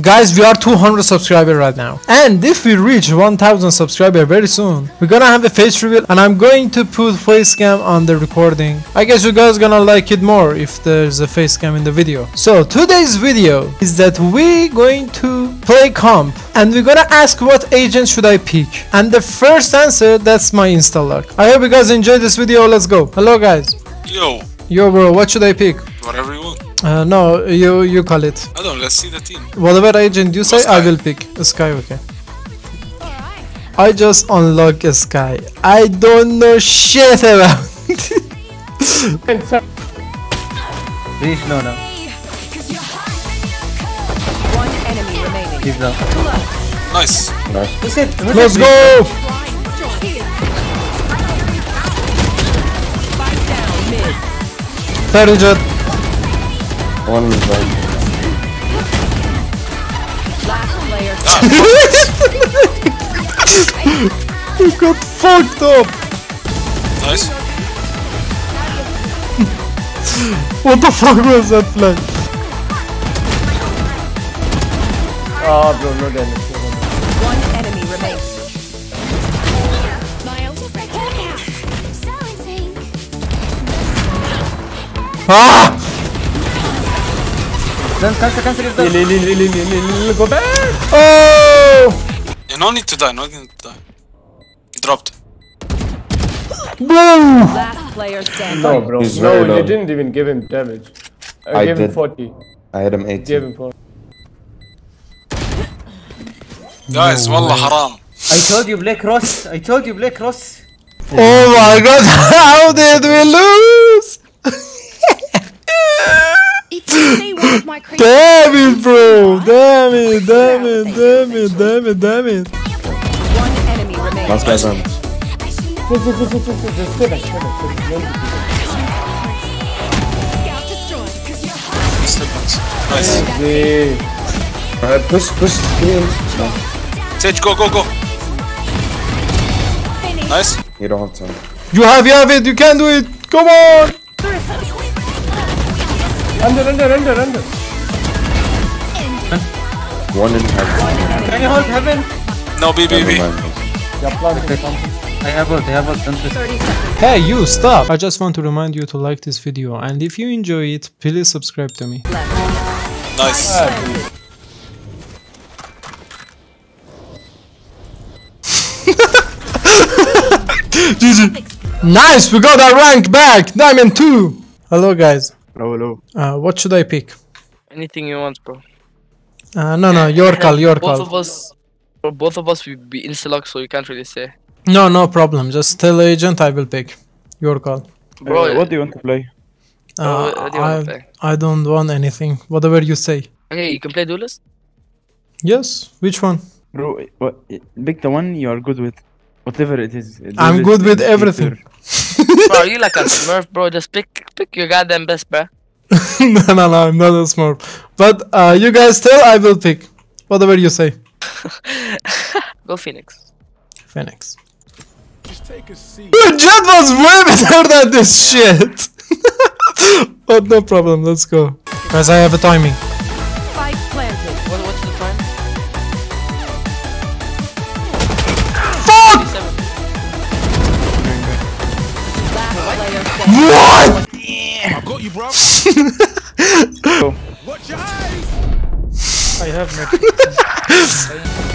Guys, we are 200 subscribers right now. And if we reach 1000 subscribers very soon, we're gonna have a face reveal and I'm going to put face cam on the recording. I guess you guys gonna like it more if there's a face cam in the video. So today's video is that we going to play comp and we're gonna ask what agent should I pick. And the first answer, that's my insta luck. I hope you guys enjoyed this video. Let's go. Hello guys. Yo, Yo bro, what should I pick? whatever you. Uh, no, you you call it. I don't let's see the team. Whatever agent you say, Skye. I will pick. Skye, okay. I just unlock a Skye. I don't know shit about. Reach no no. One enemy remaining. He's down. Nice. Who said? Who Let's said go! Spike. Third jet. One is like Last player You got fucked up. Nice. What the fuck was that flash? Oh, bro, no damage. One enemy remaining. Ah! Then cancel, cancel go back. Oh! Yeah, no need to die, no need to die. Dropped. Boom! Last player standing. No, bro. He's no, you low. didn't even give him damage. I, I gave him 40. I had him 80. Gave him 40. Guys, wallah haram. I told you play cross. I told you play cross. Oh my god, how did we lose? If you see one of my creatures, Damn it, bro! Damn it, damn it, damn it, damn it, damn it. One enemy remaining. Last guy's on. Just stay back, stay back, stay back. scout destroyed. Slip ones. Nice. Easy. Alright, push, push, skills. Sage, go, go, go. Nice. You don't have time. You have, you have it, you can do it! Come on! Under, under, under, under. One in heaven. Can you hold heaven? No, B, B, B. Never mind. Yeah, plant it. I have ult, I have ult. Don't. Hey, you, stop! I just want to remind you to like this video and if you enjoy it, please subscribe to me. Nice. GG! Nice, we got our rank back! Diamond 2! Hello guys. Hello, hello. Uh, what should I pick? Anything you want, bro. Uh, no, no, your call, your both call. of us, bro, both of us will be insta so you can't really say. No, no problem. Just tell agent I will pick. Your call. Bro, Uh, what do you want to play? Uh, what- what do you wanna I, play? I don't want anything. Whatever you say. Okay, you can play duelist. Yes? Which one? Bro, what, pick the one you are good with. Whatever it is. Do I'm good with everything. shooter. Bro, you like a smurf, bro. Just pick pick your goddamn best, bro. no, no, no, I'm not a smart. But uh, you guys tell, I will pick. Whatever you say. Go Phoenix. Phoenix. Just take a seat. Dude, Jett was way better than this shit! but no problem, let's go. Guys, I have a timing. Player standing. What? I have net.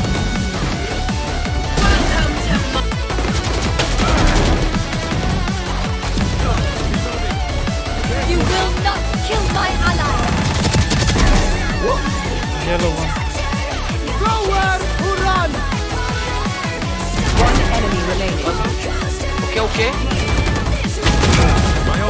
You will not kill my ally. One enemy remaining. Okay, okay.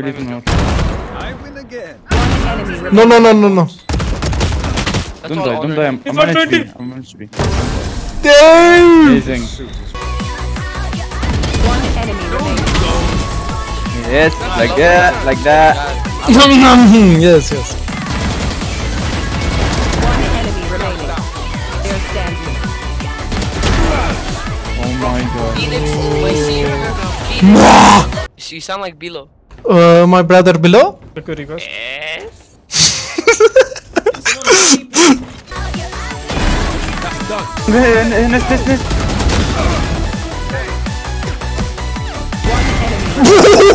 Oh, we didn't know. One. No, no, no, no, no. That's Don't die, don't die. I'm, I'm on HP. I'm on HP. Damn! Amazing. One enemy remaining. Yes, like that, like that. yes, yes. One enemy remaining. They're standing. Oh my god. Phoenix, my oh. seat. Phoenix. You sound like Bilo. Uh, my brother below? Nest,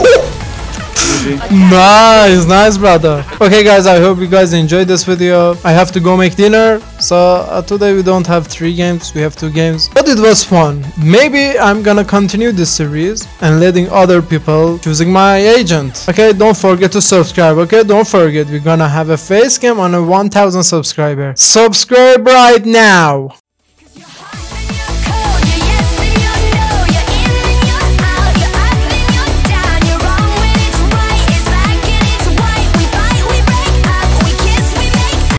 Nice, nice, brother. Okay, guys, I hope you guys enjoyed this video. I have to go make dinner, so uh, today we don't have three games, we have two games. But it was fun. Maybe I'm gonna continue this series and letting other people choosing my agent. Okay, don't forget to subscribe. Okay, don't forget we're gonna have a face cam on a 1000 subscriber. Subscribe right now.